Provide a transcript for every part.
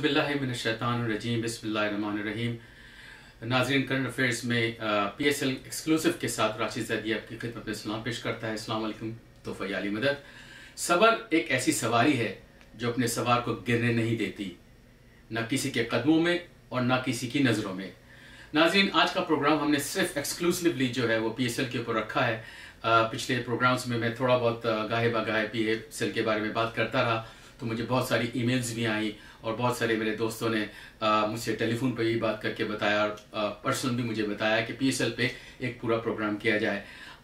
باللہ من الشیطان الرجیم، بسم اللہ الرحمن الرحیم۔ ناظرین، کرنٹ افیئرس میں پی ایس ایل ایکسکلوسیف کے ساتھ راشد زیدی آپ کی خدمت میں اسلام پیش کرتا ہے۔ السلام علیکم تو فیالی مدد۔ صبر ایک ایسی سواری ہے جو اپنے سوار کو گرنے نہیں دیتی، نہ کسی کے قدموں میں اور نہ کسی کی نظروں میں۔ ناظرین، آج کا پروگرام ہم نے صرف ایکسکلوسیولی جو ہے وہ پی ایس ایل کے اوپر رکھا ہے۔ پچھلے پروگرامز میں میں تھوڑا بہت گاہے بگاہے پی ایس ایل کے بارے میں بات کرتا رہا، تو مجھے بہت ساری ای میلز بھی آئیں۔ اور بہت سارے میرے دوستوں نے مجھ سے ٹیلی فون پہ یہ بات کر کے بتایا اور پرسنل بھی مجھے بتایا کہ پی ایس ایل پہ ایک پورا پروگرام کیا جائے۔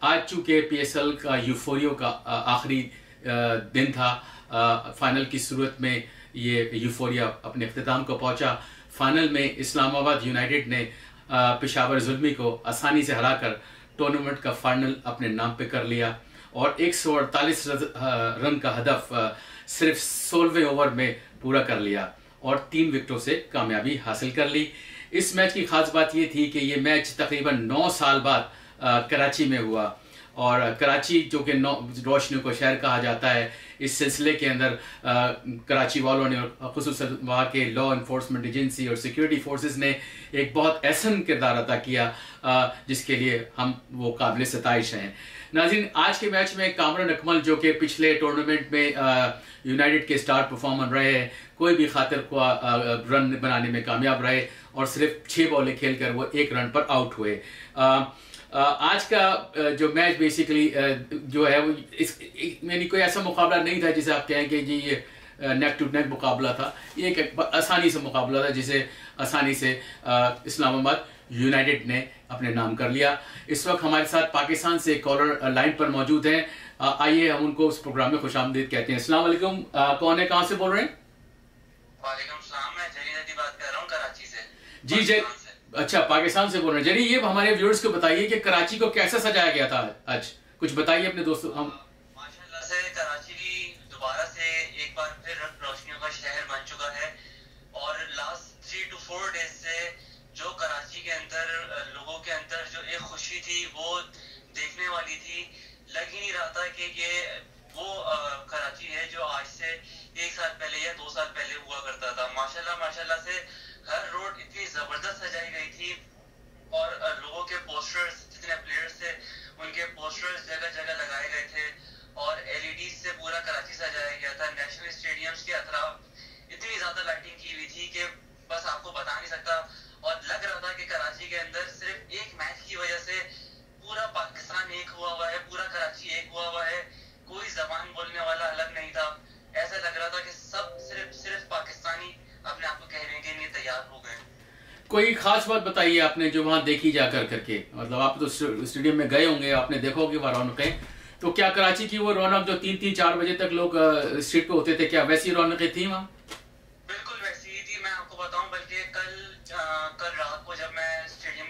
آج چونکہ پی ایس ایل کا یوفوریو کا آخری دن تھا فائنل کی صورت میں یہ یوفوریا اپنے اختتام کو پہنچا۔ فائنل میں اسلام آباد یونائٹڈ نے پشاور زلمی کو آسانی سے ہرا کر ٹورنامنٹ کا فائنل اپنے نام پہ کر لیا۔ اور ایک سو اڑتالیس رن کا ہدف صرف سولہویں اوور میں پورا کر لیا اور تین وکٹوں سے کامیابی حاصل کر لی۔ اس میچ کی خاص بات یہ تھی کہ یہ میچ تقریباً نو سال بعد کراچی میں ہوا۔ اور کراچی جو کہ روشنیوں کو شہر کہا جاتا ہے، اس سلسلے کے اندر کراچی والوں نے، خصوصاً وہاں کے لا انفورسمنٹ ایجنسی اور سیکیورٹی فورسز نے ایک بہت احسن کردار ادا کیا جس کے لیے ہم وہ قابل ستائش ہیں۔ ناظرین، آج کے میچ میں کامران اکمل جو کہ پچھلے ٹورنامنٹ میں یونائٹڈ کے سٹار پرفارمر رہے کوئی بھی خاطر کو رن بنانے میں کامیاب رہے اور صرف چھ بالیں کھیل کر وہ ایک رن پر آؤٹ ہوئے۔ آج کا جو میچ بیسیکلی جو ہے یعنی کوئی ایسا مقابلہ نہیں تھا جسے آپ کہیں کہ جی، یہ نیک ٹو نیک مقابلہ تھا۔ یہ ایک آسانی سے مقابلہ تھا جسے آسانی سے اسلام آباد یونائٹڈ نے اپنے نام کر لیا۔ اس وقت ہمارے ساتھ پاکستان سے کالر لائن پر موجود ہیں۔ آئیے ہم ان کو اس پروگرام میں خوش آمدید کہتے ہیں۔ السلام علیکم۔ کون ہے؟ کہاں سے بول رہے ہیں؟ وعلیکم السلام میں جری بات کر رہا ہوں کراچی سے۔ جی جی۔ اچھا پاکستان سے بول رہے ہیں۔ جری یہ ہمارے ویورز کو بتائیے کہ کراچی کو کیسے سجایا گیا تھا آج؟ اچھا، کچھ بتائیے اپنے دوستوں ہم یہ آپ نے جو وہاں دیکھی جا کر کر کے۔ مطلب آپ تو اسٹیڈیم میں گئے ہوں گے، آپ نے دیکھو گے وہاں رونقیں۔ تو کیا کراچی کی وہ رونق جو تین تین چار بجے تک لوگ اسٹریٹ پہ ہوتے تھے، کیا ویسی رونقیں تھیں وہاں؟ ویسی تھی، میں آپ کو بتاؤں، بلکہ کل کل رات کو جب میں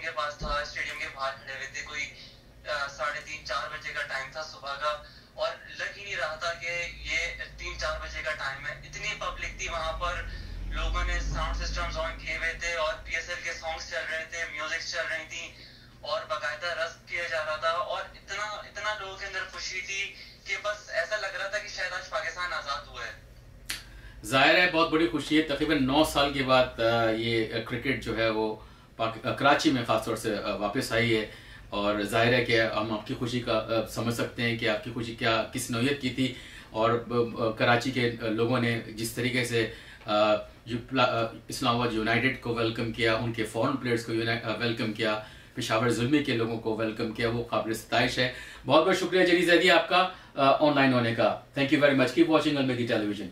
کے پاس تھا کے باہر کھڑے ہوئے تھے، کوئی ساڑھے تین چار بجے کا ٹائم تھا صبح کا۔ اور لگ ہی نہیں رہا تھا کہ یہ تین چار بجے کا ٹائم ہے۔ اتنی پبلک تھی وہاں پر۔ لوگوں نے ساؤنڈ سسٹمز آن کیے ہوئے تھے اور پی ایس ایل کے سانگز چل رہے تھے میوزک چل رہی تھی اور باقاعدہ رس کیا جا رہا تھا اور اتنا اتنا لوگوں کے اندر خوشی تھی کہ بس ایسا لگ رہا تھا کہ شاید آج پاکستان آزاد ہوا ہے۔ ظاہر ہے بہت بڑی خوشی ہے۔ تقریباً نو سال کے بعد یہ کرکٹ جو ہے وہ کراچی میں خاص طور سے واپس آئی ہے اور ظاہر ہے کہ ہم آپ کی خوشی کا سمجھ سکتے ہیں کہ آپ کی خوشی کیا، کس نوعیت کی تھی اور کراچی کے لوگوں نے جس طریقے سے اسلام آباد یونائٹڈ کو ویلکم کیا ان کے فورن پلیئرز کو ویلکم کیا پشاور زلمی کے لوگوں کو ویلکم کیا وہ قابل ستائش ہے۔ بہت بہت شکریہ جلی زیدی آپ کا آن لائن ہونے کا۔ Thank you very much keep watching المیدی television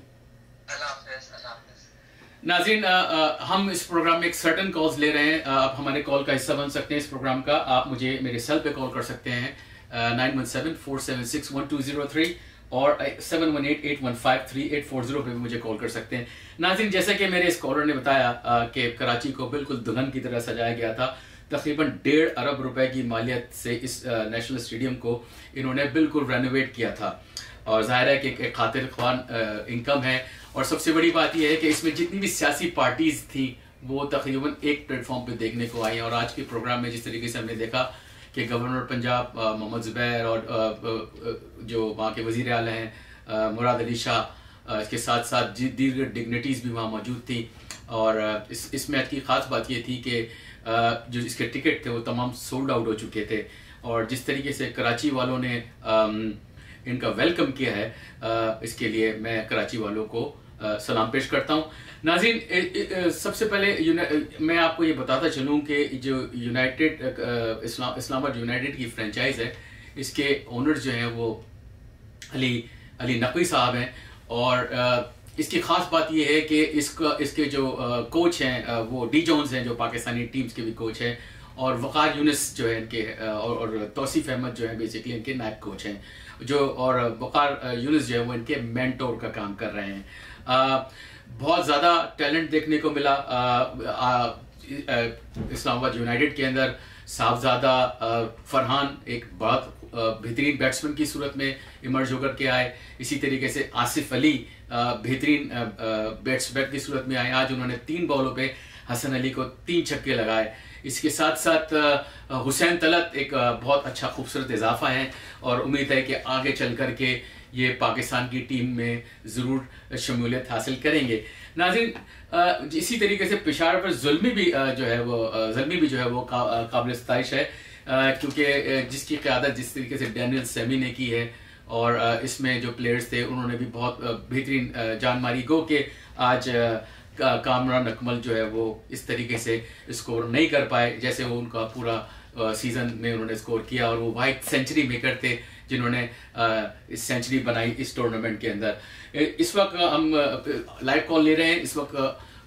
ناظرین ہم اس پروگرام میں ایک سرٹن کالز لے رہے ہیں۔ آپ ہمارے کال کا حصہ بن سکتے ہیں اس پروگرام کا۔ آپ مجھے میرے سیل پہ کال کر سکتے ہیں۔ Nine one seven four seven six one two zero three. اور seven one eight eight one five three eight four zero پہ بھی مجھے کال کر سکتے ہیں۔ ناظرین جیسے کہ میرے اسکالر نے بتایا کہ کراچی کو بالکل دلہن کی طرح سجایا گیا تھا۔ تقریباً ڈیڑھ ارب روپے کی مالیت سے اس نیشنل اسٹیڈیم کو انہوں نے بالکل رینوویٹ کیا تھا۔ اور ظاہر ہے کہ ایک خاطر خوان انکم ہے۔ اور سب سے بڑی بات یہ ہے کہ اس میں جتنی بھی سیاسی پارٹیز تھیں، وہ تقریباً ایک پلیٹ فارم پہ دیکھنے کو آئی ہیں اور آج کے پروگرام میں جس طریقے سے ہم نے دیکھا کہ گورنر پنجاب محمد زبیر اور جو وہاں کے وزیر اعلیٰ ہیں مراد علی شاہ اس کے ساتھ ساتھ جی، دیگر ڈگنیٹیز بھی وہاں موجود تھیں۔ اور اس اس میچ کی خاص بات یہ تھی کہ جو اس کے ٹکٹ تھے وہ تمام سولڈ آؤٹ ہو چکے تھے۔ اور جس طریقے سے کراچی والوں نے ان کا ویلکم کیا ہے اس کے لیے میں کراچی والوں کو سلام پیش کرتا ہوں۔ ناظرین سب سے پہلے میں آپ کو یہ بتاتا چلوں کہ جو یونائٹیڈ اسلام اسلام آباد یونائٹیڈ کی فرینچائز ہے، اس کے اونر جو ہیں وہ علی علی نقوی صاحب ہیں اور اس کی خاص بات یہ ہے کہ اس کا، اس کے جو کوچ ہیں وہ ڈی جونز ہیں جو پاکستانی ٹیمز کے بھی کوچ ہیں اور وقار یونس جو ہے ان کے اور توصیف احمد جو ہے بیسکلی ان کے نائب کوچ ہیں، جو اور وقار یونس جو ہے وہ ان کے مینٹور کا کام کر رہے ہیں۔ بہت زیادہ ٹیلنٹ دیکھنے کو ملا اسلام آباد یونائٹیڈ کے اندر صاحبزادہ فرحان ایک بہت بہترین بیٹسمن کی صورت میں ایمرج ہو کر کے آئے۔ اسی طریقے سے آصف علی بہترین بیٹس بیٹ کی صورت میں آئے۔ آج انہوں نے تین بالوں پہ حسن علی کو تین چھکے لگائے۔ اس کے ساتھ ساتھ حسین طلت ایک بہت اچھا خوبصورت اضافہ ہے اور امید ہے کہ آگے چل کر کے یہ پاکستان کی ٹیم میں ضرور شمولیت حاصل کریں گے۔ ناظرین اسی طریقے سے پشاور پر ظلمی بھی جو ہے وہ ظلمی بھی جو ہے وہ قابل ستائش ہے۔ کیونکہ جس کی قیادت جس طریقے سے ڈینیل سیمی نے کی ہے اور اس میں جو پلیئرز تھے، انہوں نے بھی بہت بہترین جان ماری گو کہ آج کامران اکمل جو ہے وہ اس طریقے سے اسکور نہیں کر پائے۔ جیسے وہ ان کا پورا سیزن میں انہوں نے اسکور کیا اور وہ وائٹ سینچری میکر تھے۔ جنہوں نے سینچری بنائی اس ٹورنامنٹ کے اندر۔ اس وقت ہم لائیو کال لے رہے ہیں۔ اس وقت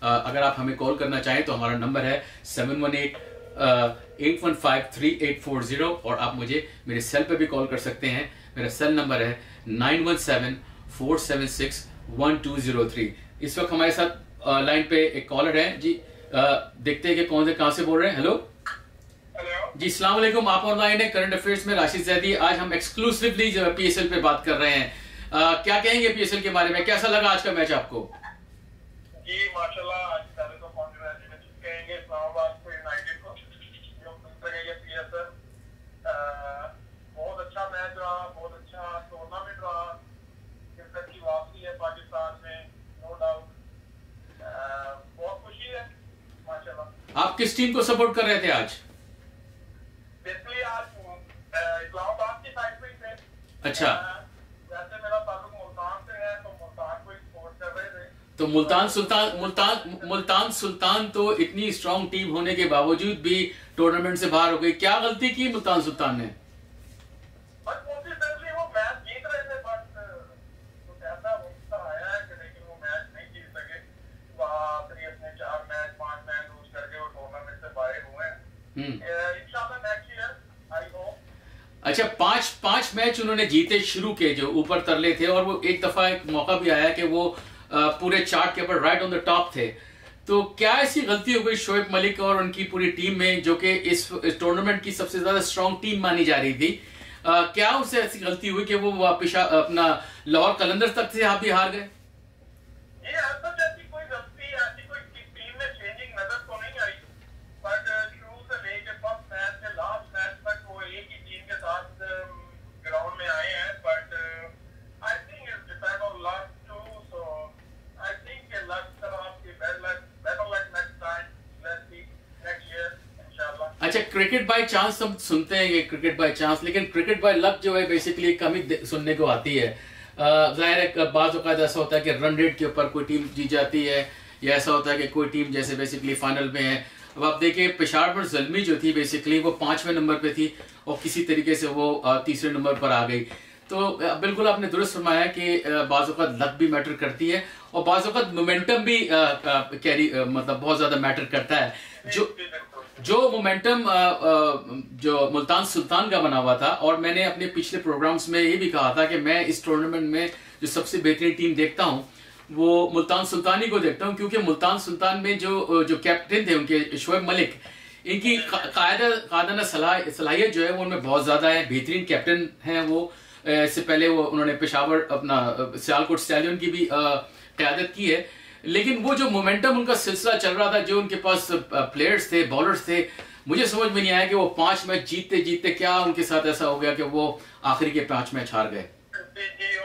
اگر آپ ہمیں کال کرنا چاہیں تو ہمارا نمبر ہے seven one eight eight one five three eight four zero اور آپ مجھے میرے سیل پہ بھی کال کر سکتے ہیں۔ میرا سیل نمبر ہے nine one seven four seven six one two zero three اس وقت ہمارے ساتھ لائن پہ ایک کالر ہے جی دیکھتے ہیں کہ کون سے کہاں سے بول رہے ہیں۔ ہیلو جی السلام علیکم۔ آپ آن لائن ہے کرنٹ افیئرس میں راشد زیدی۔ آج ہم ایکسکلوسیولی پی ایس ایل پہ بات کر رہے ہیں۔ کیا کہیں گے پی ایس ایل کے بارے میں؟ کیسا لگا آج کا میچ آپ کو؟ جی ماشاءاللہ آج پہلے تو کانگریچولیشن کہیں گے اسلام آباد کو یونائٹیڈ کو۔ جو ملتے گئے پی ایس ایل بہت اچھا میچ رہا بہت اچھا ٹورنامنٹ رہا۔ کرکٹ کی واپسی ہے پاکستان میں نو ڈاؤٹ بہت خوشی ہے ماشاءاللہ۔ آپ کس ٹیم کو سپورٹ کر رہے تھے آج بیسکلی آج اسلام آباد کی سائڈ پہ ہی تھے اچھا تو ملتان سلطان ملتان ملتان سلطان تو اتنی اسٹرانگ ٹیم ہونے کے باوجود بھی ٹورنامنٹ سے باہر ہو گئی کیا غلطی کی ملتان سلطان نے بس اچھا پانچ پانچ میچ انہوں نے جیتے شروع کے جو اوپر ترلے تھے اور وہ ایک دفعہ ایک موقع بھی آیا کہ وہ پورے چارٹ کے اوپر رائٹ آن دا ٹاپ تھے۔ تو کیا ایسی غلطی ہو گئی شعیب ملک اور ان کی پوری ٹیم میں جو کہ اس ٹورنامنٹ کی سب سے زیادہ اسٹرانگ ٹیم مانی جا رہی تھی؟ کیا اس سے ایسی غلطی ہوئی کہ وہ اپنا لاہور کلندر تک سے آپ بھی ہار گئے؟ اچھا کرکٹ بائی چانس ہم سنتے ہیں یہ کرکٹ بائی چانس لیکن کرکٹ بائی لک جو ہے بیسکلی کم ہی سننے کو آتی ہے۔ ظاہر ہے بعض اوقات ایسا ہوتا ہے کہ رن ریٹ کے اوپر کوئی ٹیم جیت جاتی ہے، یا ایسا ہوتا ہے کہ کوئی ٹیم جیسے بیسکلی فائنل میں ہے۔ اب آپ دیکھیں پشاور زلمی جو تھی بیسکلی وہ پانچویں نمبر پہ تھی اور کسی طریقے سے وہ تیسرے نمبر پر آ گئی۔ تو بالکل آپ نے درست فرمایا کہ بعض اوقات لک بھی میٹر کرتی ہے اور بعض اوقات مومنٹم بھی کیری مطلب بہت زیادہ میٹر کرتا ہے۔ جو جو مومنٹم جو ملتان سلطان کا بنا ہوا تھا، اور میں نے اپنے پچھلے پروگرامز میں یہ بھی کہا تھا کہ میں اس ٹورنامنٹ میں جو سب سے بہترین ٹیم دیکھتا ہوں، وہ ملتان سلطانی کو دیکھتا ہوں، کیونکہ ملتان سلطان میں جو جو کیپٹن تھے، ان کے شعیب ملک، ان کی قاعدہ قادانہ صلاحیت جو ہے، وہ ان میں بہت زیادہ ہے، بہترین کیپٹن ہیں وہ اس سے پہلے وہ انہوں نے پشاور اپنا سیالکوٹ سٹیلیون کی بھی قیادت کی ہے۔ لیکن وہ جو مومنٹم ان کا سلسلہ چل رہا تھا، جو ان کے پاس پلیئرز تھے بالرز تھے، مجھے سمجھ میں نہیں آیا کہ وہ پانچ میچ جیتتے جیتتے کیا ان کے ساتھ ایسا ہو گیا کہ وہ آخری کے پانچ میچ ہار گئے۔ جی، جی،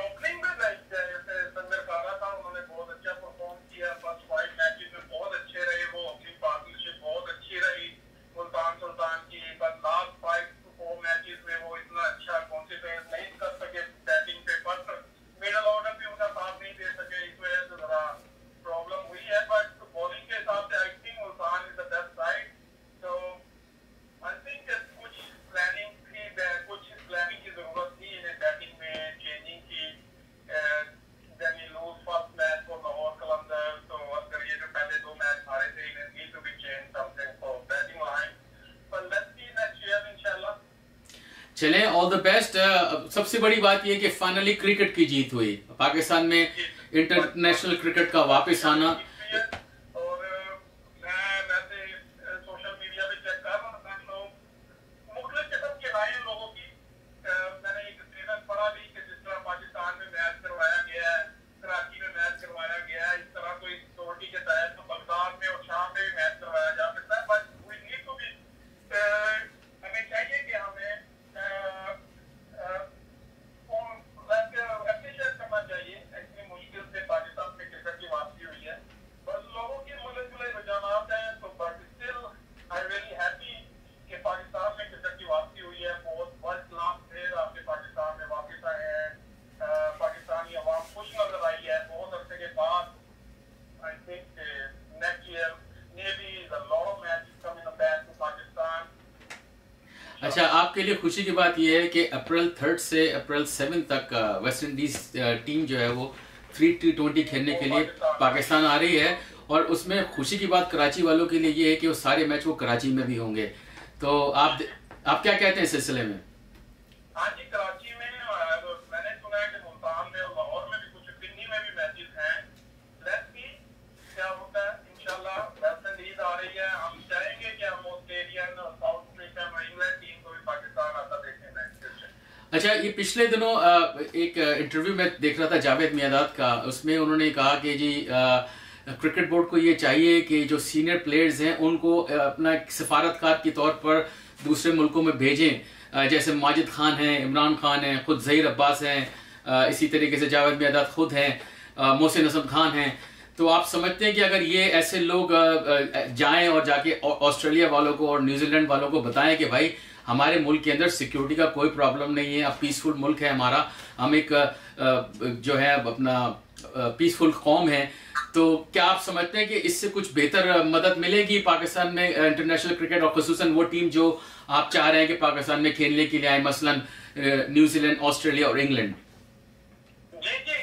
آف دا بیسٹ سب سے بڑی بات یہ کہ فائنلی کرکٹ کی جیت ہوئی. پاکستان میں انٹرنیشنل کرکٹ کا واپس آنا. کے لیے خوشی کی بات یہ ہے کہ اپریل تھرڈ سے اپریل سیون تک ویسٹ انڈیز ٹیم جو ہے وہ تھری ٹی ٹوینٹی کھیلنے کے لیے پاکستان آ رہی ہے اور اس میں خوشی کی بات کراچی والوں کے لیے یہ ہے کہ وہ سارے میچ وہ کراچی میں بھی ہوں گے۔ تو آپ آپ کیا کہتے ہیں اس سلسلے میں؟ پچھلے دنوں ایک انٹرویو میں دیکھ رہا تھا جاوید میاداد کا، اس میں انہوں نے کہا کہ جی کرکٹ بورڈ کو یہ چاہیے کہ جو سینئر پلیئرز ہیں، ان کو اپنا سفارت کی کے طور پر دوسرے ملکوں میں بھیجیں۔ جیسے ماجد خان ہیں، عمران خان ہیں، خود ظہیر عباس ہیں اسی طریقے سے جاوید میاداد خود ہیں محسن حسن خان ہیں۔ تو آپ سمجھتے ہیں کہ اگر یہ ایسے لوگ جائیں اور جا کے آسٹریلیا والوں کو اور نیوزی لینڈ والوں کو بتائیں کہ بھائی ہمارے ملک کے اندر سیکیورٹی کا کوئی پرابلم نہیں ہے، اب پیسفل ملک ہے ہمارا۔ ہم ایک جو ہے اپنا پیسفل قوم ہے تو کیا آپ سمجھتے ہیں کہ اس سے کچھ بہتر مدد ملے گی پاکستان میں انٹرنیشنل کرکٹ اور خصوصاً وہ ٹیم جو آپ چاہ رہے ہیں کہ پاکستان میں کھیلنے کے لیے آئے، مثلاً نیوزی لینڈ، آسٹریلیا اور انگلینڈ؟ جی جی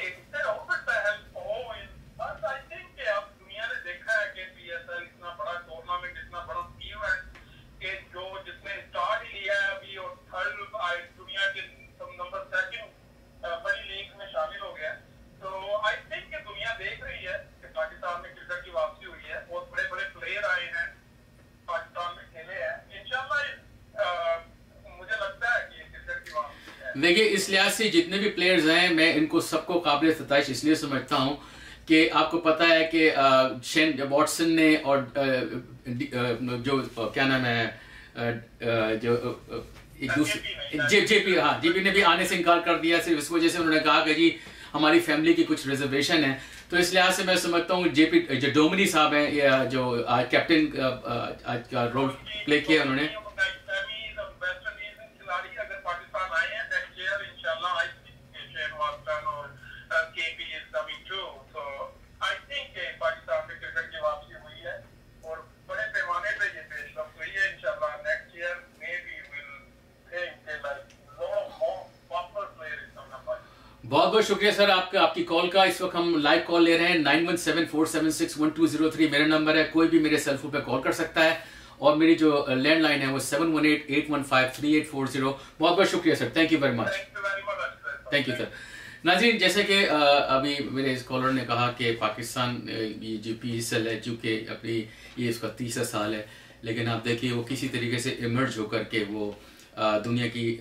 دیکھیے اس لحاظ سے جتنے بھی پلیئرز ہیں میں ان کو سب کو قابل ستائش اس لیے سمجھتا ہوں کہ آپ کو پتا ہے کہ شین واٹسن نے اور جو کیا نام ہے جو جے جے پی ہاں جے پی نے بھی آنے سے انکار کر دیا صرف اس وجہ سے انہوں نے کہا کہ جی ہماری فیملی کی کچھ ریزرویشن ہے۔ تو اس لحاظ سے میں سمجھتا ہوں جے پی جو ڈومنی صاحب ہیں جو کیپٹن کا رول پلے کیا انہوں نے۔ بہت بہت شکریہ سر، آپ کا، آپ کی کال کا۔ اس وقت ہم لائیو کال لے رہے ہیں nine one seven four seven six one two zero three. میرا نمبر ہے، کوئی بھی میرے سیل فون پہ کال کر سکتا ہے۔ اور میری جو لینڈ لائن ہے وہ seven one eight eight one five three eight four zero بہت بہت شکریہ sir thank you very much thank you sir ناظرین، جیسے کہ ابھی میرے اس کالر نے کہا کہ پاکستان یہ جو پی سیل ہے جو کہ اپنی یہ اس کا تیسرا سال ہے۔ لیکن آپ دیکھیے، وہ کسی طریقے سے ایمرج ہو کر کے وہ دنیا کی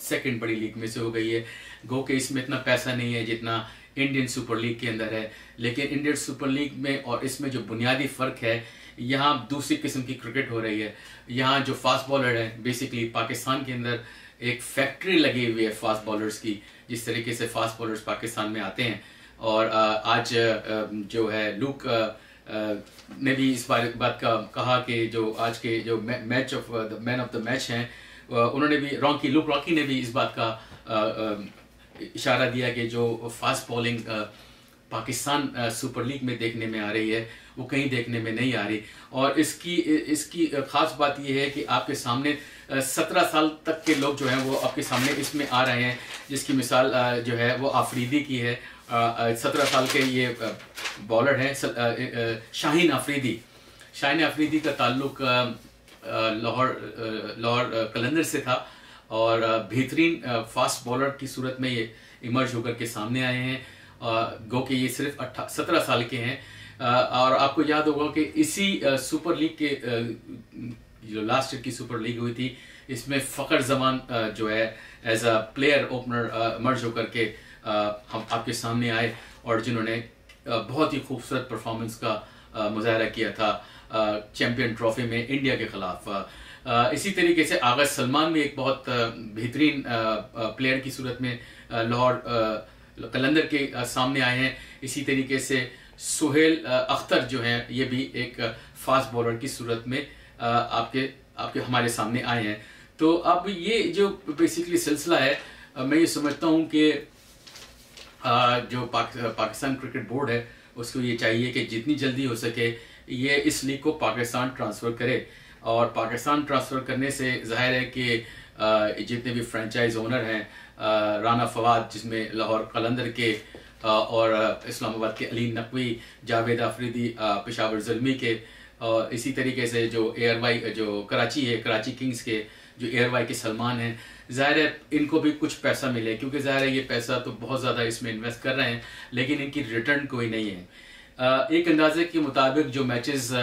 سیکنڈ بڑی لیگ میں سے ہو گئی ہے گو کہ اس میں اتنا پیسہ نہیں ہے جتنا انڈین سپر لیگ کے اندر ہے لیکن انڈین سپر لیگ میں اور اس میں جو بنیادی فرق ہے یہاں دوسری قسم کی کرکٹ ہو رہی ہے یہاں جو فاسٹ بالر ہیں بیسیکلی پاکستان کے اندر ایک فیکٹری لگی ہوئی ہے فاسٹ بولرز کی جس طریقے سے فاسٹ بولرز پاکستان میں آتے ہیں اور آج جو ہے لوک نے بھی اس بات کا کہا کہ جو آج کے جو match of man of the match ہیں انہوں نے بھی رونکی لک رونکی نے بھی اس بات کا اشارہ دیا کہ جو fast bowling Pakistan Super League میں دیکھنے میں آ رہی ہے، وہ کہیں دیکھنے میں نہیں آ رہی۔ اور اس کی اس کی خاص بات یہ ہے کہ آپ کے سامنے سترہ سال تک کے لوگ جو ہیں وہ آپ کے سامنے اس میں آ رہے ہیں، جس کی مثال جو ہے وہ آفریدی کی ہے۔ سترہ سال کے یہ بالر ہیں شاہین آفریدی۔ شاہین آفریدی کا تعلق لاہور لاہور کلندر سے تھا اور بہترین فاسٹ بولر کی صورت میں یہ ایمرج ہو کر کے سامنے آئے ہیں۔ گو کہ یہ صرف سترہ سال کے ہیں۔ اور آپ کو یاد ہوگا کہ اسی سپر لیگ کے جو لاسٹ ایئر کی سپر لیگ ہوئی تھی، اس میں فخر زمان جو ہے، as a player opener merge ہو کر کے ہم آپ کے سامنے آئے اور جنہوں نے بہت ہی خوبصورت پرفارمنس کا مظاہرہ کیا تھا۔ چیمپئن ٹرافی میں انڈیا کے خلاف۔ اسی طریقے سے آغاز سلمان بھی ایک بہت بہترین پلیئر کی صورت میں لاہور کلندر کے سامنے آئے ہیں۔ اسی طریقے سے سہیل اختر جو ہیں، یہ بھی ایک فاسٹ بالر کی صورت میں آپ کے آپ کے ہمارے سامنے آئے ہیں۔ تو اب یہ جو بیسیکلی سلسلہ ہے میں یہ سمجھتا ہوں کہ جو پاکستان کرکٹ بورڈ ہے، اس کو یہ چاہیے کہ جتنی جلدی ہو سکے یہ اس لیگ کو پاکستان ٹرانسفر کرے۔ اور پاکستان ٹرانسفر کرنے سے ظاہر ہے کہ جتنے بھی فرینچائز اونر ہیں رانا فواد، جس میں لاہور قلندر کے اور اسلام آباد کے علی نقوی، جاوید آفریدی پشاور ظلمی کے اور اسی طریقے سے جو ایئر وائی، جو کراچی ہے، کراچی کنگز کے جو ایئر وائی کے سلمان ہیں، ظاہر ہے ان کو بھی کچھ پیسہ ملے۔ کیونکہ ظاہر ہے یہ پیسہ تو بہت زیادہ اس میں انویسٹ کر رہے ہیں، لیکن ان کی ریٹرن کوئی نہیں ہے۔ ایک اندازے کے مطابق جو میچز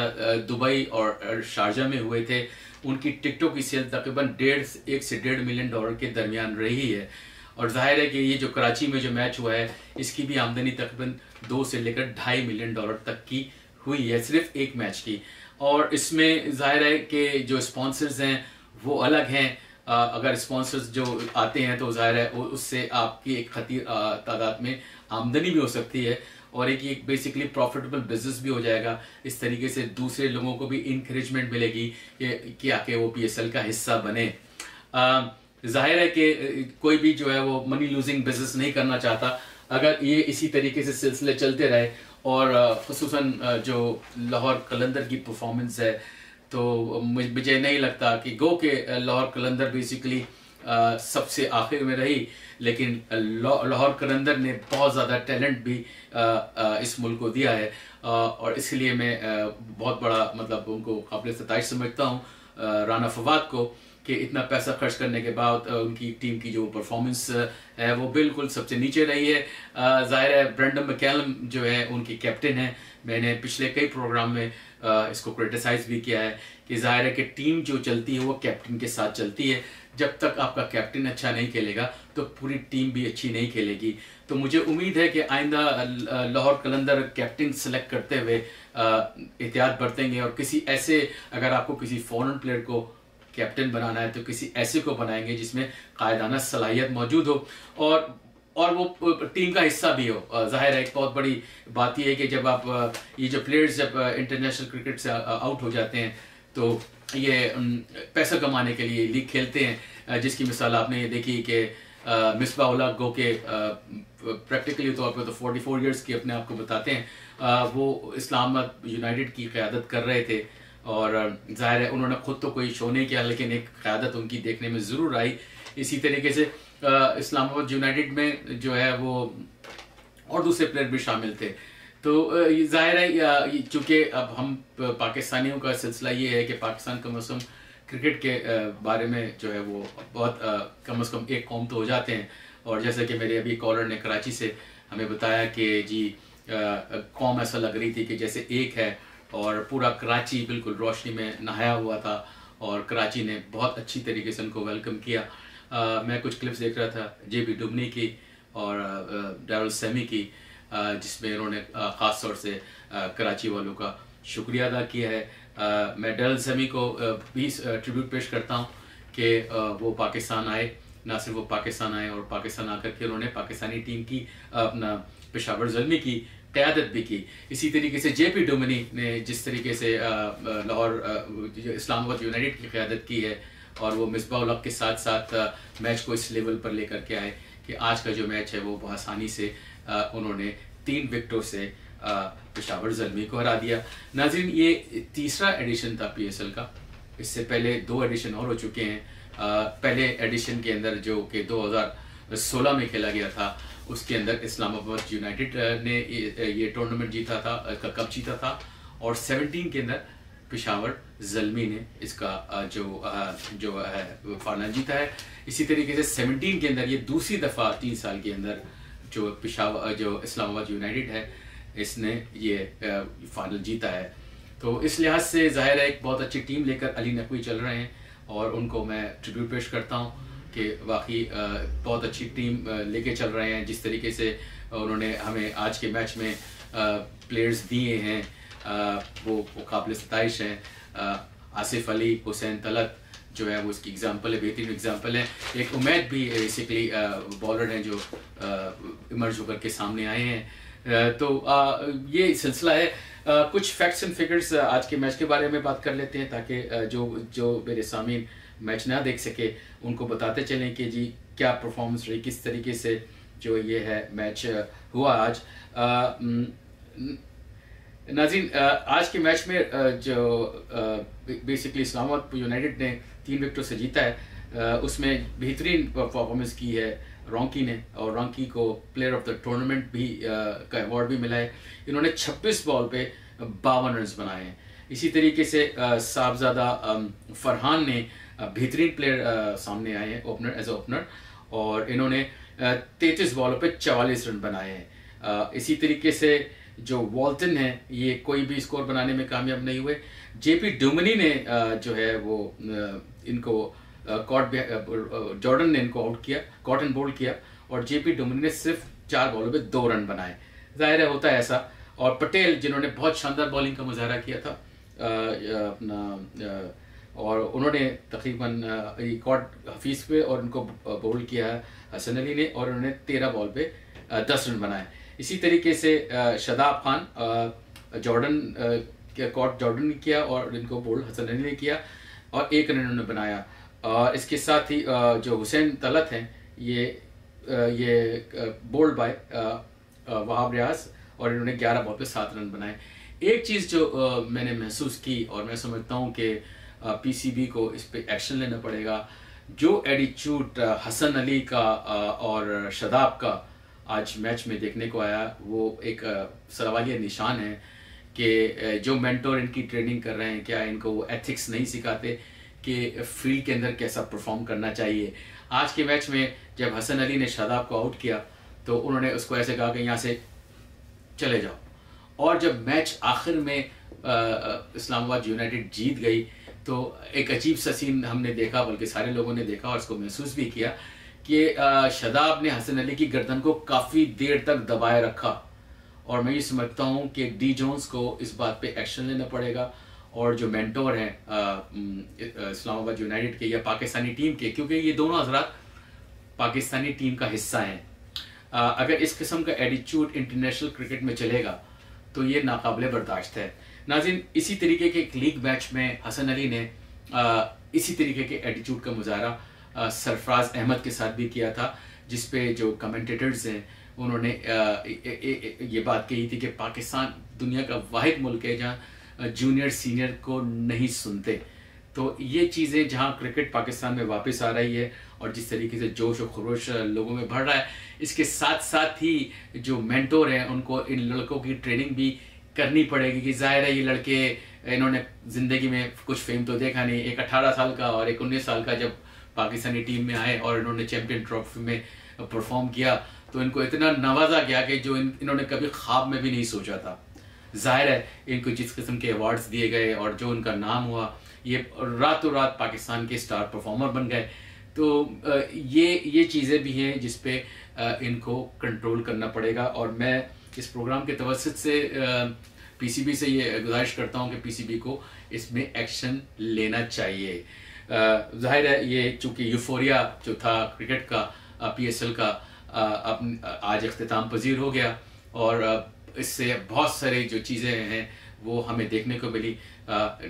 دبئی اور شارجہ میں ہوئے تھے، ان کی ٹکٹوں کی سیل تقریباً ڈیڑھ، ایک سے ڈیڑھ ملین ڈالر کے درمیان رہی ہے۔ اور ظاہر ہے کہ یہ جو کراچی میں جو میچ ہوا ہے، اس کی بھی آمدنی تقریباً دو سے لے کر ڈھائی ملین ڈالر تک کی ہوئی ہے، صرف ایک میچ کی۔ اور اس میں ظاہر ہے کہ جو اسپانسرز ہیں، وہ الگ ہیں۔ اگر اسپانسرز جو آتے ہیں تو ظاہر ہے اس سے آپ کی ایک خطیر تعداد میں آمدنی بھی ہو سکتی ہے۔ اور ایک ایک بیسکلی پروفیٹیبل بزنس بھی ہو جائے گا۔ اس طریقے سے دوسرے لوگوں کو بھی انکریجمنٹ ملے گی کہ کیا کہ وہ پی ایس ایل کا حصہ بنے۔ ظاہر ہے کہ کوئی بھی جو ہے وہ منی لوزنگ بزنس نہیں کرنا چاہتا۔ اگر یہ اسی طریقے سے سلسلے چلتے رہے اور خصوصاً جو لاہور کلندر کی پرفارمنس ہے تو مجھے نہیں لگتا کہ گو کہ لاہور کلندر بیسیکلی سب سے آخر میں رہی۔ لیکن لاہور کلندر نے بہت زیادہ ٹیلنٹ بھی اس ملک کو دیا ہے۔ اور اس لیے میں بہت بڑا مطلب ان کو قابل ستائش سمجھتا ہوں رانا فواد کو، کہ اتنا پیسہ خرچ کرنے کے بعد ان کی ٹیم کی جو پرفارمنس ہے، وہ بالکل سب سے نیچے رہی ہے۔ ظاہر ہے برینڈم مکیلم جو ہے، ان کی کیپٹن ہے۔ میں نے پچھلے کئی پروگرام میں اس کو کرٹیسائز بھی کیا ہے، کہ ظاہر ہے کہ ٹیم جو چلتی ہے، وہ کیپٹن کے ساتھ چلتی ہے۔ جب تک آپ کا کیپٹن اچھا نہیں کھیلے گا، تو پوری ٹیم بھی اچھی نہیں کھیلے گی۔ تو مجھے امید ہے کہ آئندہ لاہور کلندر کیپٹن سلیکٹ کرتے ہوئے احتیاط برتیں گے اور کسی ایسے، اگر آپ کو کسی فورن پلیئر کو کیپٹن بنانا ہے، تو کسی ایسے کو بنائیں گے جس میں قائدانہ صلاحیت موجود ہو۔ اور اور وہ ٹیم کا حصہ بھی ہو۔ ظاہر ہے ایک بہت بڑی بات یہ ہے کہ جب آپ یہ جو پلیئرز جب انٹرنیشنل کرکٹ سے آؤٹ ہو جاتے ہیں، تو یہ پیسہ کمانے کے لیے لیگ کھیلتے ہیں۔ جس کی مثال آپ نے یہ دیکھی کہ مصباح اللہ گو کے پریکٹیکلی طور پہ تو فورٹی فور ایئرس کی اپنے آپ کو بتاتے ہیں۔ وہ اسلام آباد یونائٹڈ کی قیادت کر رہے تھے اور ظاہر ہے انہوں نے خود تو کوئی شو نہیں کیا، لیکن ایک قیادت ان کی دیکھنے میں ضرور آئی۔ اسی طریقے سے اسلام آباد یونائٹڈ میں جو ہے وہ اور دوسرے پلیئر بھی شامل تھے۔ تو ظاہر ہے چونکہ اب ہم پاکستانیوں کا سلسلہ یہ ہے کہ پاکستان کم از کم کرکٹ کے بارے میں جو ہے وہ بہت کم از کم ایک قوم تو ہو جاتے ہیں۔ اور جیسے کہ میرے ابھی کالر نے کراچی سے ہمیں بتایا کہ جی قوم ایسا لگ رہی تھی کہ جیسے ایک ہے اور پورا کراچی بالکل روشنی میں نہایا ہوا تھا اور کراچی نے بہت اچھی طریقے سے ان کو ویلکم کیا۔ میں کچھ کلپس دیکھ رہا تھا، جے بی ڈبنی کی اور ڈیرل سیمی کی۔ جس میں انہوں نے خاص طور سے کراچی والوں کا شکریہ ادا کیا ہے۔ میں ڈیرل سیمی کو بھی ٹریبیوٹ پیش کرتا ہوں کہ وہ پاکستان آئے۔ نہ صرف وہ پاکستان آئے اور پاکستان آ کر کے انہوں نے پاکستانی ٹیم کی اپنا پشاور زلمی کی قیادت بھی کی۔ اسی طریقے سے جے پی ڈومنی نے جس طریقے سے لاہور اسلام آباد یونائٹڈ کی قیادت کی ہے اور وہ مصباح الحق کے ساتھ ساتھ میچ کو اس لیول پر لے کر کے آئے کہ آج کا جو میچ ہے وہ بہت آسانی سے انہوں نے تین وکٹوں سے پشاور زلمی کو ہرا دیا۔ ناظرین، یہ تیسرا ایڈیشن تھا پی ایس ایل کا۔ اس سے پہلے دو ایڈیشن اور ہو چکے ہیں۔ پہلے ایڈیشن کے اندر جو کہ دو ہزار سولہ میں کھیلا گیا تھا، اس کے اندر اسلام آباد یونائٹڈ نے یہ ٹورنامنٹ جیتا تھا کپ جیتا تھا۔ اور سیونٹین کے اندر پشاور زلمی نے اس کا جو جو ہے فائنل جیتا ہے۔ اسی طریقے سے سیونٹین کے اندر یہ دوسری دفعہ تین سال کے اندر جو پشاور، جو اسلام آباد یونائٹڈ ہے، اس نے یہ فائنل جیتا ہے۔ تو اس لحاظ سے ظاہر ہے ایک بہت اچھی ٹیم لے کر علی نقوی چل رہے ہیں اور ان کو میں ٹریبیوٹ پیش کرتا ہوں کہ واقعی بہت اچھی ٹیم لے کے چل رہے ہیں۔ جس طریقے سے انہوں نے ہمیں آج کے میچ میں پلیئرز دیے ہیں وہ قابل ستائش ہیں۔ آصف علی، حسین طلت جو ہے وہ اس کی اگزامپل ہے، بہترین اگزامپل ہے۔ ایک امید بھی بیسکلی بالر ہیں جو ایمرج ہو کر کے سامنے آئے ہیں۔ تو یہ سلسلہ ہے۔ کچھ فیکٹس اینڈ فگرس آج کے میچ کے بارے میں بات کر لیتے ہیں تاکہ جو جو میرے سامعین میچ نہ دیکھ سکے، ان کو بتاتے چلیں کہ جی کیا پرفارمنس رہی، کس طریقے سے جو یہ ہے میچ ہوا آج۔ ناظرین آج کے میچ میں جو بیسکلی اسلام آباد یونائٹڈ نے تین وکٹوں سے جیتا ہے اس میں بہترین پرفارمنس کی ہے رونکی نے، اور رونکی کو پلیئر آف دا ٹورنامنٹ بھی کا ایوارڈ بھی ملا ہے۔ انہوں نے چھبیس بال پہ باون رنز بنائے ہیں۔ اسی طریقے سے صاحبزادہ فرحان نے بہترین پلیئر سامنے آئے ہیں اوپنر ایز اے اوپنر اور انہوں نے تینتیس بالوں پہ چوالیس رن بنائے ہیں۔ اسی طریقے سے جو والٹن ہے یہ کوئی بھی اسکور بنانے میں کامیاب نہیں ہوئے۔ جے پی ڈومنی نے جو ہے وہ ان کو جارڈن نے ان کو آؤٹ کیا کاٹن بولڈ کیا، اور جے پی ڈومنی نے صرف چار بالوں پہ دو رن بنائے۔ ظاہر ہے ہوتا ہے ایسا۔ اور پٹیل، جنہوں نے بہت شاندار بالنگ کا مظاہرہ کیا تھا اپنا اور انہوں نے تقریباً حفیظ پہ اور ان کو بولڈ کیا حسن علی نے، اور انہوں نے تیرہ بال پہ دس رن بنائے۔ اسی طریقے سے Shadab Khan Jordan caught Jordan نے کیا اور ان کو بولڈ حسن علی نے کیا اور ایک رن انہوں نے بنایا۔ اور اس کے ساتھ ہی جو حسین طلت ہیں، یہ یہ بولڈ بائی وہاب ریاض اور انہوں نے گیارہ بال پہ سات رن بنائے۔ ایک چیز جو میں نے محسوس کی اور میں سمجھتا ہوں کہ پی سی بی کو اس پہ ایکشن لینا پڑے گا، جو ایڈیچوٹ حسن علی کا اور شداب کا آج میچ میں دیکھنے کو آیا، وہ ایک سوالیہ نشان ہے کہ جو مینٹور ان کی ٹریننگ کر رہے ہیں، کیا ان کو وہ ایتھکس نہیں سکھاتے کہ فیلڈ کے اندر کیسا پرفارم کرنا چاہیے۔ آج کے میچ میں جب حسن علی نے شاداب کو آؤٹ کیا، تو انہوں نے اس کو ایسے کہا کہ یہاں سے چلے جاؤ۔ اور جب میچ آخر میں اسلام آباد یونائٹڈ جیت گئی، تو ایک عجیب سا سین ہم نے دیکھا، بلکہ سارے لوگوں نے دیکھا اور اس کو محسوس بھی کیا کہ شداب نے حسن علی کی گردن کو کافی دیر تک دبائے رکھا۔ اور میں یہ سمجھتا ہوں کہ ڈی جونز کو اس بات پہ ایکشن لینا پڑے گا۔ اور جو مینٹور ہیں اسلام آباد یونائٹڈ کے یا پاکستانی ٹیم کے، کیونکہ یہ دونوں حضرات پاکستانی ٹیم کا حصہ ہیں۔ اگر اس قسم کا ایٹیچیوڈ انٹرنیشنل کرکٹ میں چلے گا، تو یہ ناقابل برداشت ہے۔ ناظرین، اسی طریقے کے ایک لیگ میچ میں حسن علی نے اسی طریقے کے ایٹیچیوڈ کا مظاہرہ سرفراز احمد کے ساتھ بھی کیا تھا، جس پہ جو کمنٹیٹرز ہیں، انہوں نے یہ بات کہی تھی کہ پاکستان دنیا کا واحد ملک ہے جہاں جونیئر سینئر کو نہیں سنتے۔ تو یہ چیزیں جہاں کرکٹ پاکستان میں واپس آ رہی ہے اور جس طریقے سے جوش و خروش لوگوں میں بڑھ رہا ہے، اس کے ساتھ ساتھ ہی جو مینٹور ہیں، ان کو ان لڑکوں کی ٹریننگ بھی کرنی پڑے گی۔ کہ ظاہر ہے، یہ لڑکے، انہوں نے زندگی میں کچھ فیم تو دیکھا نہیں، ایک اٹھارہ سال کا اور ایک انیس سال کا جب پاکستانی ٹیم میں آئے اور انہوں نے چیمپئن ٹرافی میں پرفارم کیا، تو ان کو اتنا نوازا گیا کہ جو انہوں نے کبھی خواب میں بھی نہیں سوچا تھا۔ ظاہر ہے، ان کو جس قسم کے ایوارڈز دیے گئے اور جو ان کا نام ہوا، یہ راتوں رات پاکستان کے سٹار پرفارمر بن گئے۔ تو یہ یہ چیزیں بھی ہیں جس پہ ان کو کنٹرول کرنا پڑے گا۔ اور میں اس پروگرام کے توسط سے پی سی بی سے یہ گزارش کرتا ہوں کہ پی سی بی کو اس میں ایکشن لینا چاہیے۔ ظاہر ہے یہ چونکہ یوفوریا جو تھا کرکٹ کا پی ایس ایل کا آج اختتام پذیر ہو گیا اور اس سے بہت سارے جو چیزیں ہیں وہ ہمیں دیکھنے کو ملی۔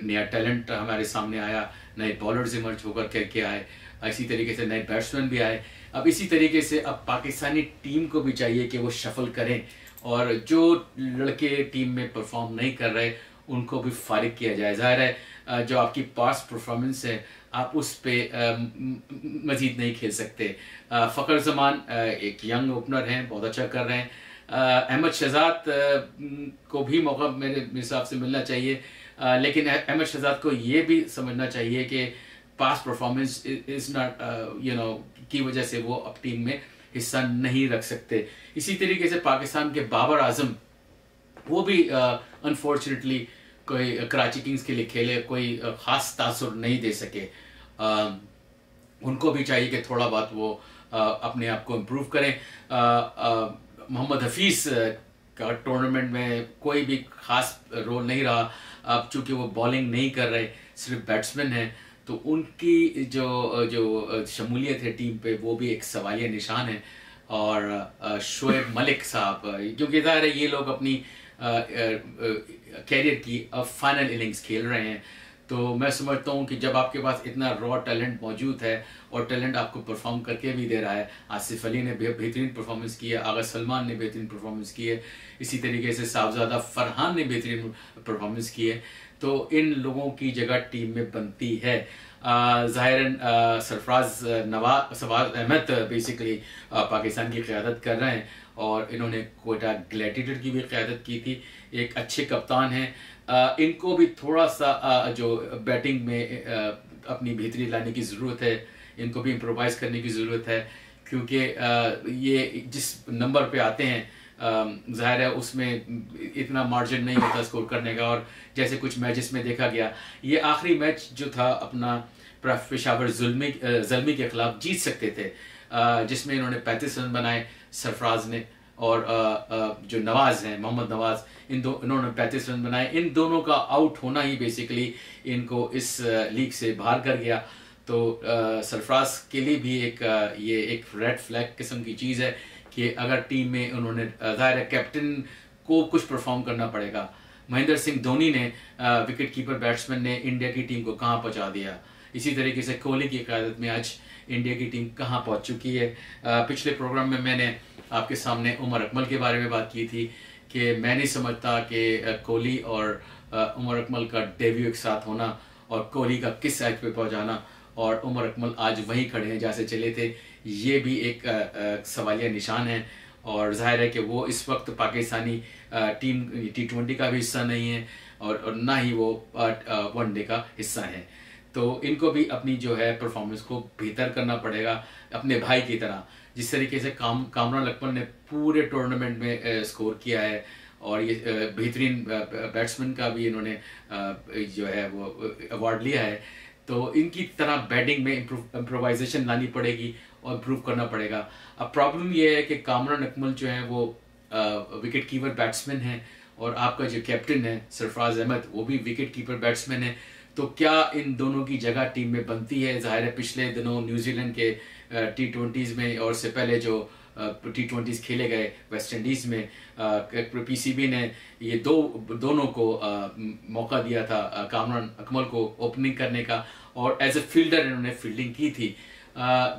نیا ٹیلنٹ ہمارے سامنے آیا، نئے بالرز ایمرج ہو کر کے آئے، اسی طریقے سے نئے بیٹسمین بھی آئے۔ اب اسی طریقے سے اب پاکستانی ٹیم کو بھی چاہیے کہ وہ شفل کریں اور جو لڑکے ٹیم میں پرفارم نہیں کر رہے، ان کو بھی فارغ کیا جائے۔ ظاہر ہے جو آپ کی پاس پرفارمنس ہے آپ اس پہ مزید نہیں کھیل سکتے۔ فخر زمان ایک ینگ اوپنر ہیں، بہت اچھا کر رہے ہیں۔ احمد شہزاد کو بھی موقع میرے حساب سے ملنا چاہیے۔ لیکن احمد شہزاد کو یہ بھی سمجھنا چاہیے کہ past performance is not you know کی وجہ سے وہ اب ٹیم میں حصہ نہیں رکھ سکتے۔ اسی طریقے سے پاکستان کے بابر اعظم، وہ بھی انفارچونیٹلی کوئی کراچی کنگز کے لیے کھیلے، کوئی خاص تاثر نہیں دے سکے۔ ان کو بھی چاہیے کہ تھوڑا بہت وہ اپنے آپ کو امپروو کریں۔ محمد حفیظ کا ٹورنامنٹ میں کوئی بھی خاص رول نہیں رہا۔ اب چونکہ وہ بالنگ نہیں کر رہے، صرف بیٹسمین ہیں، تو ان کی جو جو شمولیت ہے ٹیم پہ، وہ بھی ایک سوالیہ نشان ہے۔ اور شعیب ملک صاحب، کیونکہ ظاہر ہے یہ لوگ اپنی کیریئر کی فائنل اننگز کھیل رہے ہیں۔ تو میں سمجھتا ہوں کہ جب آپ کے پاس اتنا را ٹیلنٹ موجود ہے اور ٹیلنٹ آپ کو پرفارم کر کے بھی دے رہا ہے، آصف علی نے بہترین پرفارمنس کی ہے، آغا سلمان نے بہترین پرفارمنس کی ہے۔ اسی طریقے سے صاحبزادہ فرحان نے بہترین پرفارمنس کی ہے۔ تو ان لوگوں کی جگہ ٹیم میں بنتی ہے۔ ظاہر سرفراز نواز سواز احمد بیسیکلی پاکستان کی قیادت کر رہے ہیں۔ اور انہوں نے کوئٹہ گلیٹیٹر کی بھی قیادت کی تھی۔ ایک اچھے کپتان ہیں۔ ان کو بھی تھوڑا سا جو بیٹنگ میں اپنی بہتری لانے کی ضرورت ہے، ان کو بھی امپرووائز کرنے کی ضرورت ہے۔ کیونکہ یہ جس نمبر پہ آتے ہیں ظاہر ہے اس میں اتنا مارجن نہیں ہوتا اسکور کرنے کا۔ اور جیسے کچھ میچز میں دیکھا گیا، یہ آخری میچ جو تھا، اپنا پشاور ظلمی ظلمی کے خلاف جیت سکتے تھے۔ جس میں انہوں نے پینتیس رن بنائے۔ سرفراز نے اور جو نواز ہیں، محمد نواز، ان دو، انہوں نے پینتیس رن بنائے۔ ان دونوں کا آؤٹ ہونا ہی بیسیکلی ان کو اس لیگ سے باہر کر گیا۔ تو سرفراز کے لیے بھی ایک یہ ایک ریڈ فلیگ قسم کی چیز ہے کہ اگر ٹیم میں انہوں نے ظاہر ہے کیپٹن کو کچھ پرفارم کرنا پڑے گا۔ مہندر سنگھ دھونی نے وکٹ کیپر بیٹسمین نے انڈیا کی ٹیم کو کہاں پہنچا دیا؟ اسی طریقے سے کوہلی کی قیادت میں آج انڈیا کی ٹیم کہاں پہنچ چکی ہے۔ پچھلے پروگرام میں میں نے آپ کے سامنے عمر اکمل کے بارے میں بات کی تھی کہ میں نہیں سمجھتا کہ کوہلی اور عمر اکمل کا ڈیویو ایک ساتھ ہونا اور کوہلی کا کس سائڈ پہ پہنچانا اور عمر اکمل آج وہیں کھڑے ہیں جہاں سے چلے تھے، یہ بھی ایک سوالیہ نشان ہے۔ اور ظاہر ہے کہ وہ اس وقت پاکستانی ٹیم، ٹی ٹوینٹی کا بھی حصہ نہیں ہے اور نہ ہی وہ ون ڈے کا حصہ ہے۔ تو ان کو بھی اپنی جو ہے پرفارمنس کو بہتر کرنا پڑے گا اپنے بھائی کی طرح۔ جس طریقے سے کام کامران لکمن نے پورے ٹورنامنٹ میں اسکور کیا ہے اور یہ بہترین بیٹسمین کا بھی انہوں نے جو ہے وہ ایوارڈ لیا ہے۔ تو ان کی طرح بیٹنگ میں امپرووائزیشن لانی پڑے گی اور امپروو کرنا پڑے گا۔ اب پرابلم یہ ہے کہ کامران اکمل جو ہیں وہ وکٹ کیپر بیٹسمین ہیں اور آپ کا جو کیپٹن ہے سرفراز احمد، وہ بھی وکٹ کیپر بیٹسمین ہے تو کیا ان دونوں کی جگہ ٹیم میں بنتی ہے؟ ظاہر ہے پچھلے دنوں نیوزی لینڈ کے ٹی ٹوینٹیز میں اور سے پہلے جو ٹی ٹوینٹیز کھیلے گئے ویسٹ انڈیز میں پی سی بی نے یہ دو، دونوں کو موقع دیا تھا کامران اکمل کو اوپننگ کرنے کا اور ایز اے فیلڈر انہوں نے فیلڈنگ کی تھی۔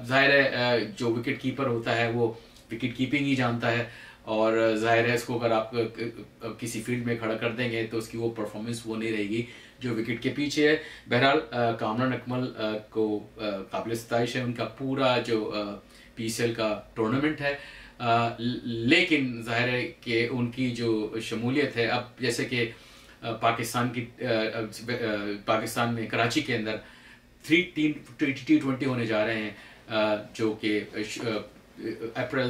ظاہر ہے جو وکٹ کیپر ہوتا ہے وہ وکٹ کیپنگ ہی جانتا ہے۔ اور ظاہر ہے اس کو اگر آپ کسی فیلڈ میں کھڑا کر دیں گے تو اس کی وہ پرفارمنس وہ نہیں رہے گی جو وکٹ کے پیچھے ہے۔ بہرحال کامران اکمل کو قابل ستائش ہے۔ ان کا پورا جو پی سی ایل کا ٹورنامنٹ ہے۔ لیکن ظاہر ہے کہ ان کی جو شمولیت ہے، اب جیسے کہ پاکستان کی پاکستان میں کراچی کے اندر تھری ٹی ٹوینٹی ہونے جا رہے ہیں۔ جو کہ اپریل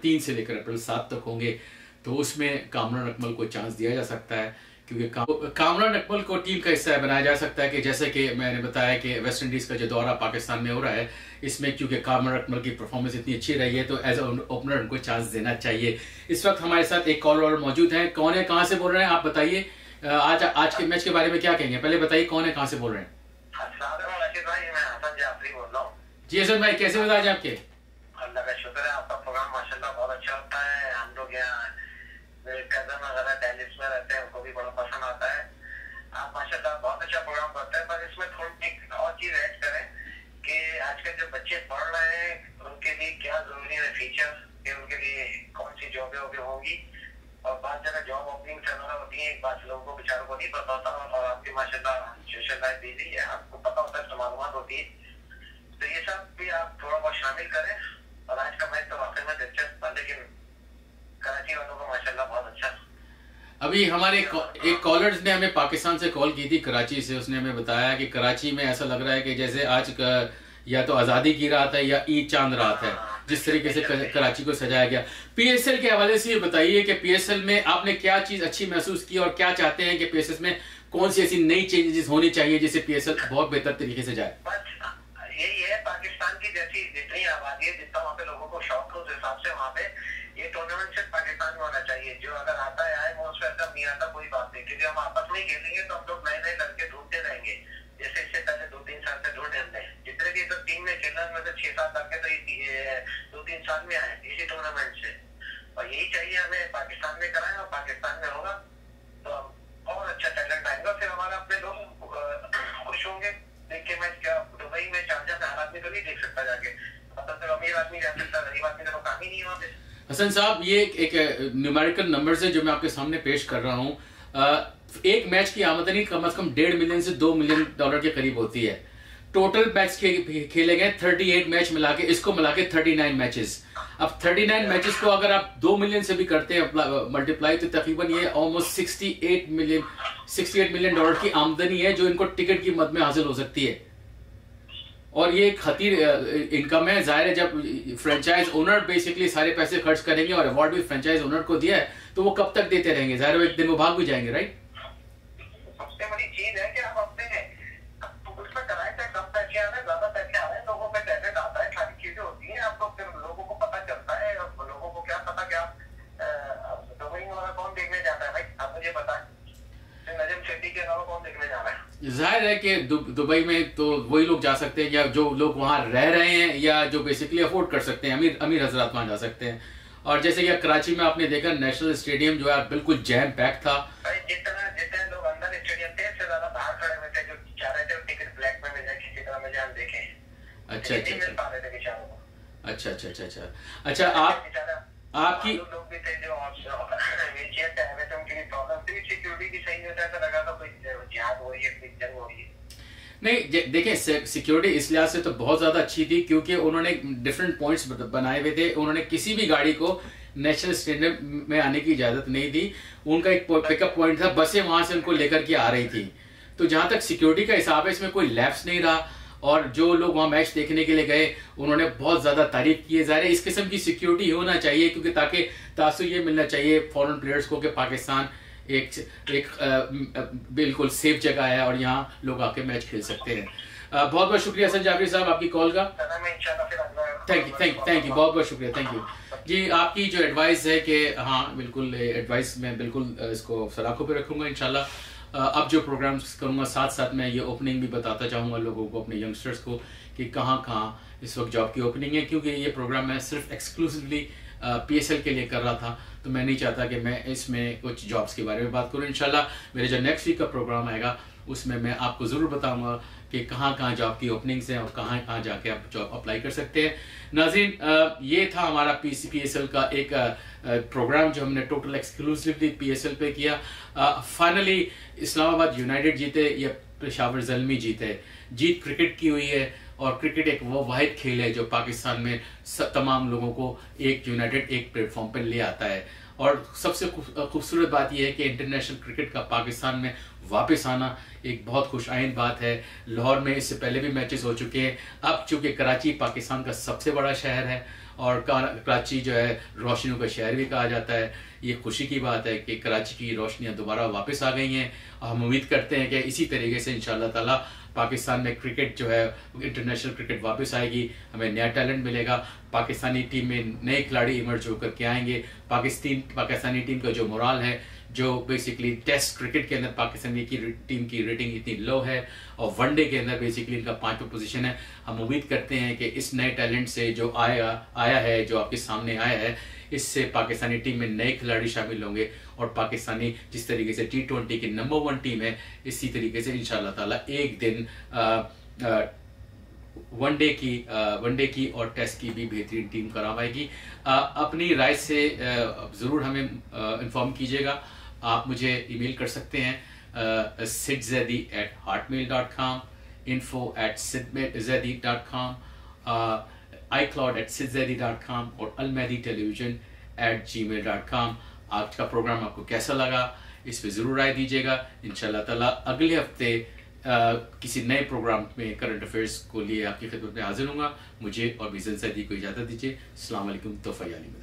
تین سے لے کر اپریل سات تک ہوں گے تو اس میں کامران اکمل کو چانس دیا جا سکتا ہے کیونکہ کامران اکمل کو ٹیم کا حصہ بنایا جا سکتا ہے کہ جیسے کہ میں نے بتایا کہ ویسٹ انڈیز کا جو دورہ پاکستان میں ہو رہا ہے اس میں کیونکہ کامران اکمل کی پرفارمنس اتنی اچھی رہی ہے تو ایز اے اوپنر ان کو چانس دینا چاہیے۔ اس وقت ہمارے ساتھ ایک کال اور موجود ہیں کون ہے کہاں سے بول رہے ہیں؟ آپ بتائیے۔ آج آج کے میچ کے بارے میں کیا کہیں گے؟ پہلے بتائیے کون ہے کہاں سے بول رہے ہیں؟ جی حسن بھائی کیسے بتا جائے آپ کے؟ اللہ کا شکر ہے آپ کا پروگرام ماشاء اللہ بہت اچھا ہوتا ہے ہم لوگ یہاں میرے کزن وغیرہ ڈیلس میں رہتے ہیں ان کو بھی بڑا پسند آتا ہے آپ ماشاء اللہ بہت اچھا پروگرام کرتے ہیں پر اس میں تھوڑی ایک اور چیز ایڈ کریں کہ آج کل جو بچے پڑھ رہے ہیں ان کے لیے کیا ضروری ہے فیچر کہ ان کے لیے کون سی جابیں وابیں ہوں گی اور بعض جگہ جاب اوپننگ وغیرہ ہوتی ہیں بعض لوگوں کو بیچاروں کو نہیں پتا ہوتا اور آپ کی ماشاء اللہ سوشل لائف بیزی ہے آپ کو پتا ہوتا ہے تو معلومات ہوتی ہے تو یہ سب بھی آپ تھوڑا بہت شامل کریں اور آج کا میچ تو واقعی میں دلچسپ تھا لیکن کراچی والوں کو ماشاء اللہ بہت اچھا ابھی ہمارے ایک کالرز نے ہمیں پاکستان سے کال کی تھی، کراچی سے۔ اس نے ہمیں بتایا کہ کراچی میں ایسا لگ رہا ہے کہ جیسے آج یا تو آزادی کی رات ہے یا عید چاند رات ہے۔ جس طریقے سے کراچی کو سجایا گیا۔ پی ایس ایل کے حوالے سے یہ بتائیے کہ پی ایس ایل میں آپ نے کیا چیز اچھی محسوس کی اور کیا چاہتے ہیں کہ پی ایس ایل میں کون سی ایسی نئی چینجز ہونی چاہیے جسے پی ایس ایل بہت بہتر طریقے سے جائے؟ یہی ہے، پاکستان کی جیسی جتنی آبادی ہے جتنا وہاں پہ لوگوں کو شوق ہو اس حساب سے وہاں پہ یہ ٹورنامنٹ صرف پاکستان میں ہونا چاہیے۔ جو اگر آتا ہے، آئے وہ اس پہ اصل نہیں آتا کوئی بات نہیں، کیونکہ ہم آپس میں ہی کھیلیں گے تو ہم لوگ نئے نئے لڑکے ڈھونڈتے رہیں گے۔ جیسے اس سے پہلے دو تین سال سے ڈھونڈے ہم نے جتنے بھی تو ٹیم میں کھیلنا میں تو چھ سات لڑکے تو دو تین سال میں آئے اسی ٹورنامنٹ سے۔ اور یہی چاہیے ہمیں پاکستان میں کرائیں اور پاکستان میں ہوگا تو اور اچھا ٹیلنٹ آئے گا پھر ہمارا اپنے لوگ خوش ہوں گے دیکھ کے میچ کیا دبئی میں چارجر میں ہر آدمی تو نہیں دیکھ سکتا جا کے امیر آدمی جا سکتا غریب آدمی کا کام ہی نہیں ہے وہاں پہ حسن صاحب، یہ ایک نیومیریکل نمبر ہے جو میں آپ کے سامنے پیش کر رہا ہوں۔ ایک میچ کی آمدنی کم از کم ڈیڑھ ملین سے دو ملین ڈالر کے قریب ہوتی ہے۔ ٹوٹل میچ کھیلے گئے تھرٹی ایٹ میچ ملا کے، اس کو ملا کے تھرٹی نائن میچز۔ اب تھرٹی نائن میچز کو اگر آپ دو ملین سے بھی کرتے ہیں ملٹیپلائی تو تقریباً یہ almost sixty eight million sixty eight million dollar کی آمدنی ہے جو ان کو ٹکٹ کی مد میں حاصل ہو سکتی ہے۔ اور یہ ایک خطیر انکم ہے۔ ظاہر ہے جب فرینچائز اونر بیسکلی سارے پیسے خرچ کریں گے اور ایوارڈ بھی فرینچائز اونر کو دیا ہے، تو وہ کب تک دیتے رہیں گے؟ ظاہر ایک دن وہ بھاگ بھی جائیں گے رائٹ سب سے بڑی چیز ہے کہ ہم اپنے اس میں کرائے کم پیسے آ رہے ہیں زیادہ پیسے آ رہے ہیں لوگوں میں ٹیلنٹ آتا ہے، ساری چیزیں ہوتی ہیں۔ پھر لوگوں کو پتہ چلتا ہے لوگوں کو کیا کیا کون دیکھنے جاتا ہے بھائی آپ مجھے بتائیں نجم شیٹی کے علاوہ کون دیکھنے جا رہا ہے؟ ظاہر ہے کہ دبئی میں تو وہی لوگ جا سکتے ہیں یا جو لوگ وہاں رہ رہے ہیں یا جو بیسکلی افورڈ کر سکتے ہیں امیر امیر حضرات وہاں جا سکتے ہیں۔ اور جیسے کہ کراچی میں آپ نے دیکھا نیشنل اسٹیڈیم جو ہے بالکل جیم پیک تھا۔ اچھا اچھا اچھا۔ اچھا اچھا اچھا اچھا۔ آپ آپ کی نہیں دیکھیں سیکیورٹی اس لحاظ سے تو بہت زیادہ اچھی تھی کیونکہ انہوں نے ڈفرینٹ پوائنٹس بنائے ہوئے تھے۔ انہوں نے کسی بھی گاڑی کو نیشنل اسٹیڈیم میں آنے کی اجازت نہیں دی۔ ان کا ایک پک اپ پوائنٹ تھا بسیں وہاں سے ان کو لے کر کے آ رہی تھی تو جہاں تک سیکیورٹی کا حساب ہے اس میں کوئی لیپس نہیں رہا۔ اور جو لوگ وہاں میچ دیکھنے کے لیے گئے، انہوں نے بہت زیادہ تعریف کی ہے ظاہر اس قسم کی سیکیورٹی ہونا چاہیے، کیونکہ تاکہ تاثر یہ ملنا چاہیے فورن پلیئرز کو کہ پاکستان ایک ایک بالکل سیف جگہ ہے اور یہاں لوگ آ کے میچ کھیل سکتے ہیں۔ بہت بہت شکریہ حسن جعفری صاحب، آپ کی کال کا۔ Thank you thank thank you بہت بہت شکریہ تھینک یو جی آپ کی جو ایڈوائس ہے کہ ہاں بالکل ایڈوائس میں بالکل اس کو سلاخوں پہ رکھوں گا انشاءاللہ۔ اب جو پروگرامز کروں گا، ساتھ ساتھ میں یہ اوپننگ بھی بتاتا چاہوں گا لوگوں کو، اپنے ینگسٹرز کو، کہ کہاں کہاں اس وقت جاب کی اوپننگ ہے، کیونکہ یہ پروگرام میں صرف ایکسکلوسیولی پی ایس ایل کے لیے کر رہا تھا، تو میں نہیں چاہتا کہ میں اس میں کچھ جابس کے بارے میں بات کروں۔ انشاءاللہ میرے جو نیکسٹ ویک کا پروگرام آئے گا، اس میں میں آپ کو ضرور بتاؤں گا کہ کہاں کہاں جاب کی اوپننگس ہیں اور کہاں کہاں جا کے آپ جاب اپلائی کر سکتے ہیں۔ ناظرین یہ تھا ہمارا پی سی پی ایس ایل کا ایک پروگرام جو ہم نے total exclusively P S L پہ کیا فائنلی اسلام آباد یونائٹیڈ جیتے یا پشاور زلمی جیتے۔ جیت کرکٹ کی ہوئی ہے اور کرکٹ ایک وہ واحد کھیل ہے جو پاکستان میں تمام لوگوں کو ایک یونائٹیڈ ایک پلیٹ فارم پہ لے آتا ہے۔ اور سب سے خوبصورت بات یہ ہے کہ انٹرنیشنل کرکٹ کا پاکستان میں واپس آنا ایک بہت خوش آئند بات ہے۔ لاہور میں اس سے پہلے بھی میچز ہو چکے ہیں۔ اب چونکہ کراچی پاکستان کا سب سے بڑا شہر ہے اور کراچی جو ہے، روشنیوں کا شہر بھی کہا جاتا ہے۔ یہ خوشی کی بات ہے کہ کراچی کی روشنیاں دوبارہ واپس آ گئی ہیں۔ اور ہم امید کرتے ہیں کہ اسی طریقے سے انشاءاللہ تعالی پاکستان میں کرکٹ جو ہے، انٹرنیشنل کرکٹ واپس آئے گی، ہمیں نیا ٹیلنٹ ملے گا۔ پاکستانی ٹیم میں نئے کھلاڑی ایمرج ہو کر کے آئیں گے۔ پاکستان پاکستانی ٹیم کا جو مرال ہے، جو بیسکلی ٹیسٹ کرکٹ کے اندر پاکستانی کی ٹیم کی ریٹنگ اتنی لو ہے اور ون ڈے کے اندر بیسکلی ان کا پانچواں پوزیشن ہے۔ ہم امید کرتے ہیں کہ اس نئے ٹیلنٹ سے جو آیا آیا ہے، جو آپ کے سامنے آیا ہے، اس سے پاکستانی ٹیم میں نئے کھلاڑی شامل ہوں گے۔ اور پاکستانی جس طریقے سے ٹی ٹوینٹی کی نمبر ون ٹیم ہے، اسی طریقے سے انشاءاللہ تعالی ایک دن ون ڈے کی ون ڈے کی اور ٹیسٹ کی بھی بہترین ٹیم کروائے گی۔ اپنی رائے سے ضرور ہمیں انفارم کیجیے گا۔ آپ مجھے ای میل کر سکتے ہیں سٹ Zaidi at hotmail dot com info at سٹ Zaidi dot com iCloud at سٹ زیدی ڈاٹ کام اور المیدی television at Gmail dot com آج کا پروگرام آپ کو کیسا لگا اس پہ ضرور رائے دیجیے گا۔ ان شاء اللہ تعالیٰ اگلے ہفتے آ، کسی نئے پروگرام میں کرنٹ افیئرس کو لیے آپ کی خدمت میں حاضر ہوں گا۔ مجھے اور بیزن سعیدی کو اجازت دیجیے۔ السلام علیکم توفیع علی۔ مدد